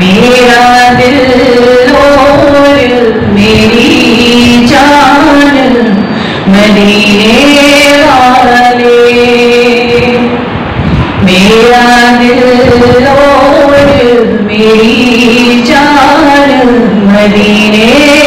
मेरा दिल और मेरी जान मदीने वाले। मेरा दिल और मेरी जान मदीने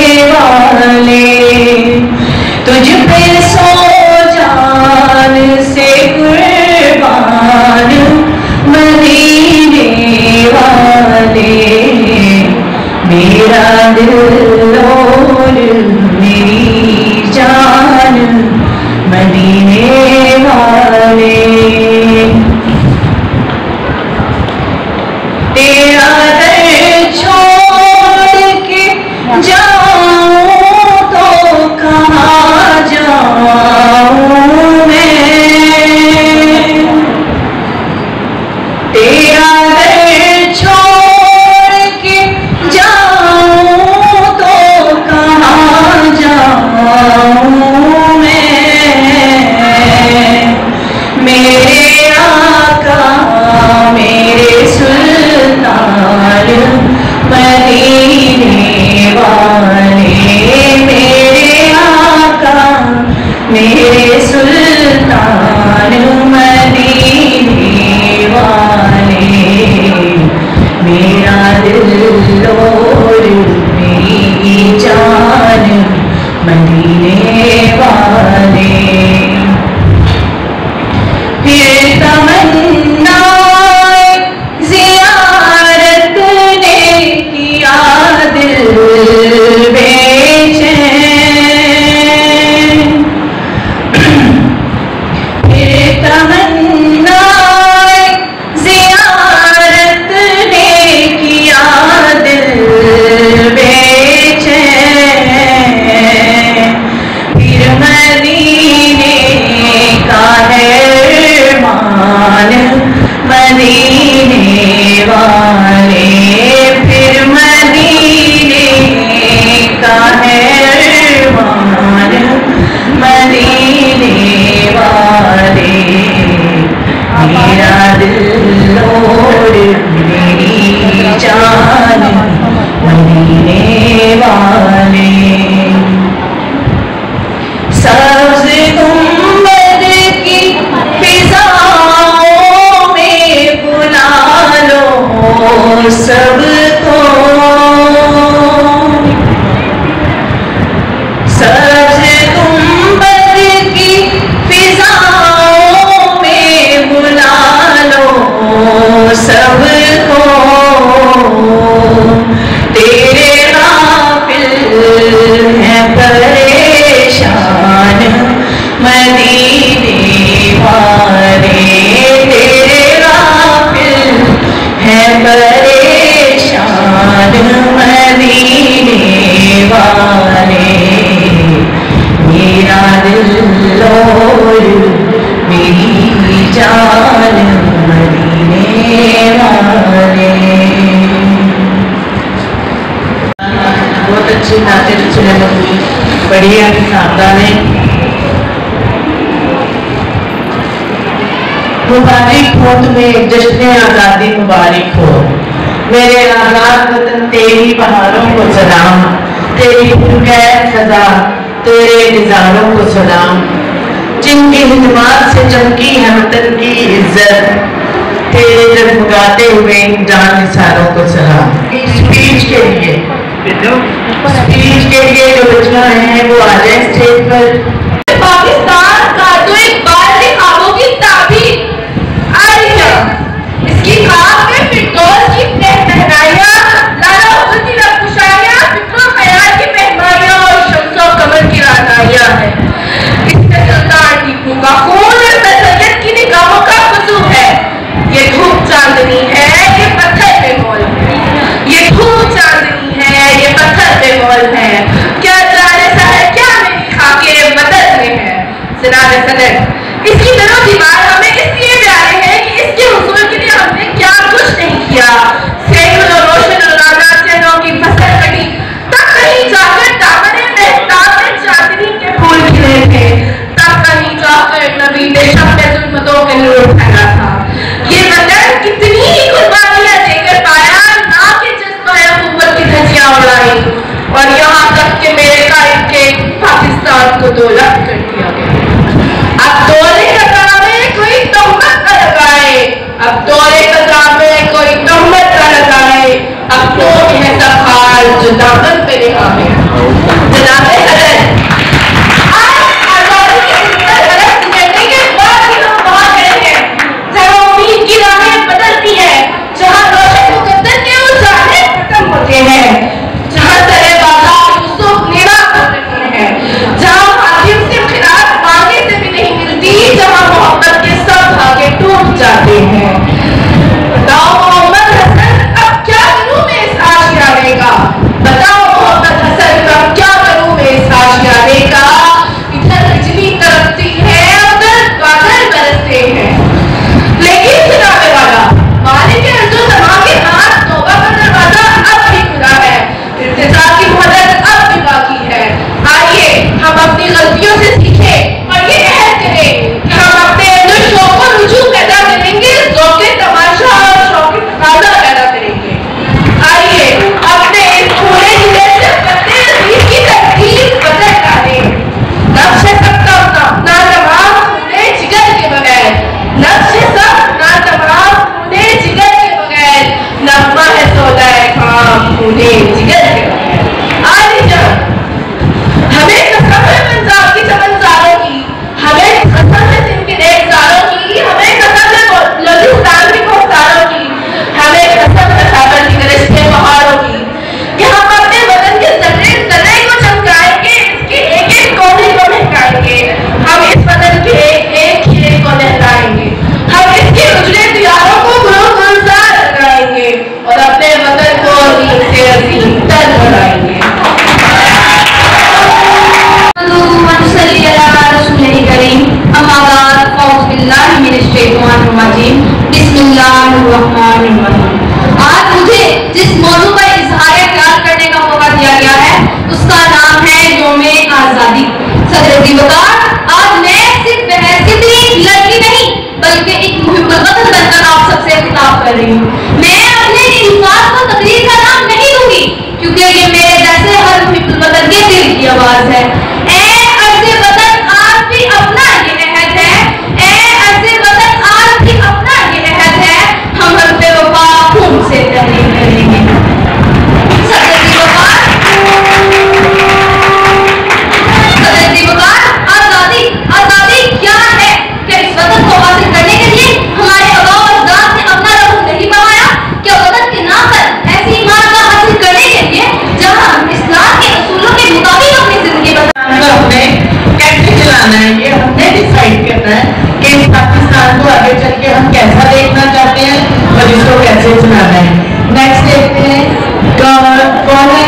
यार लोरी तो मेरी मदीने वाले। सब तो। को सज गुंबद की फिजाओं में बुला लो सब डोर बहुत अच्छी नाते रचना बढ़िया सादा मुबारक हो तुम्हें जश्न आज़ादी मुबारक हो मेरे आज़ाद वतन तेरी पहाड़ों को सलाम तेरी सजा तेरे निज़ारों को सलाम जिनकी हिदमात से चमकी है, वतन की इज़्ज़त, तेरे जगमगाते हुए जान निसारों को सलाम स्पीच के लिए स्पीच के लिए जो बच्चा है, वो आ जाए स्टेज पर। ayudarte देश पाकिस्तान को आगे चल के हम कैसा देखना चाहते हैं और इसको कैसे चलाना है। नेक्स्ट देखते हैं, कौन है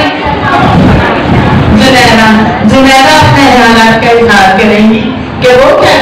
जुनैरा जुनैरा अपने ख्याल का इजहार करेंगी कि वो क्या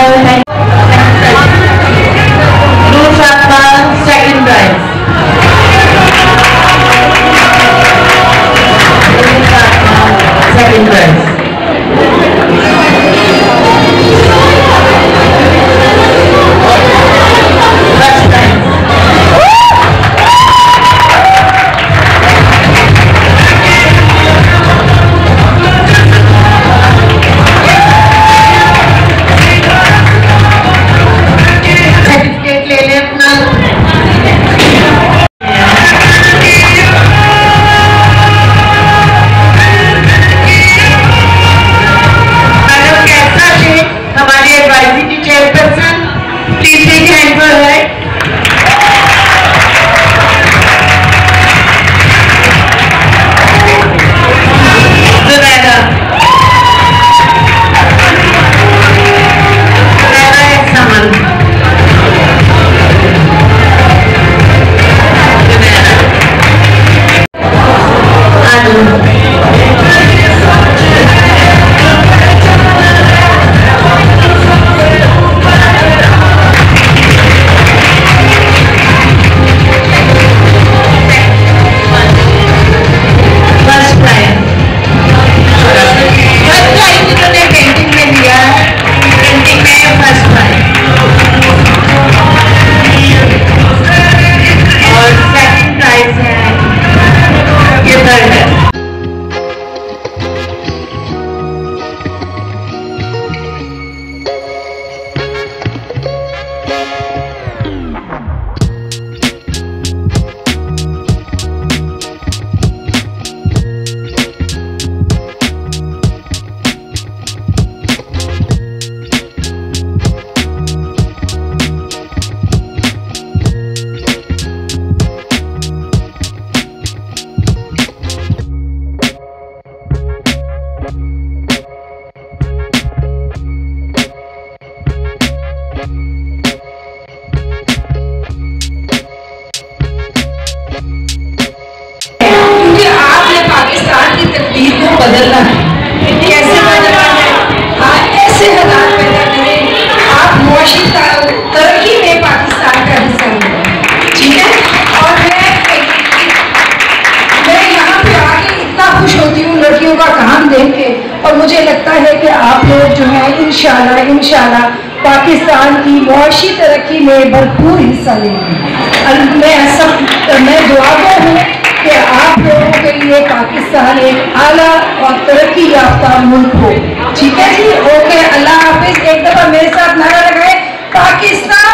Hello, पाकिस्तान की मुआशी तरक्की में भरपूर हिस्सा लेंगे मैं सब हूँ कि आप लोगों के लिए पाकिस्तान एक आला और तरक्की याफ्ता मुल्क हो। ठीक है जी? ओके, अल्लाह हाफिज। एक दफ़ा मेरे साथ नारा लगाए। पाकिस्तान